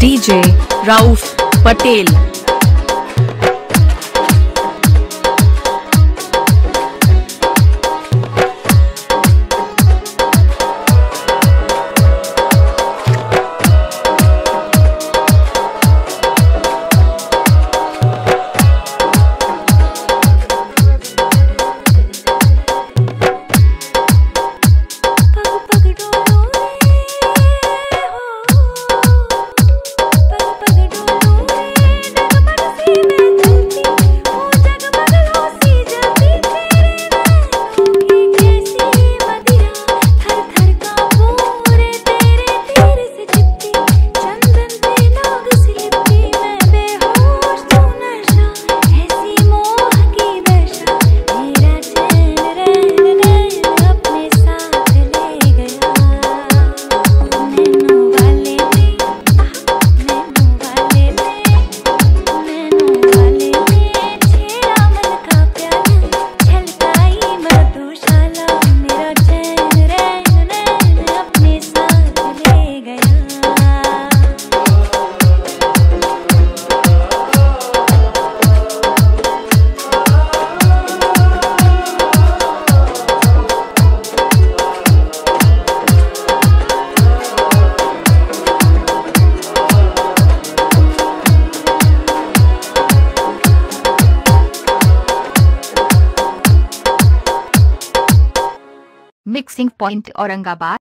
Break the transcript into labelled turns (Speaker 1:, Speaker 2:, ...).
Speaker 1: DJ Rauf Patel. Mixing point Aurangabad.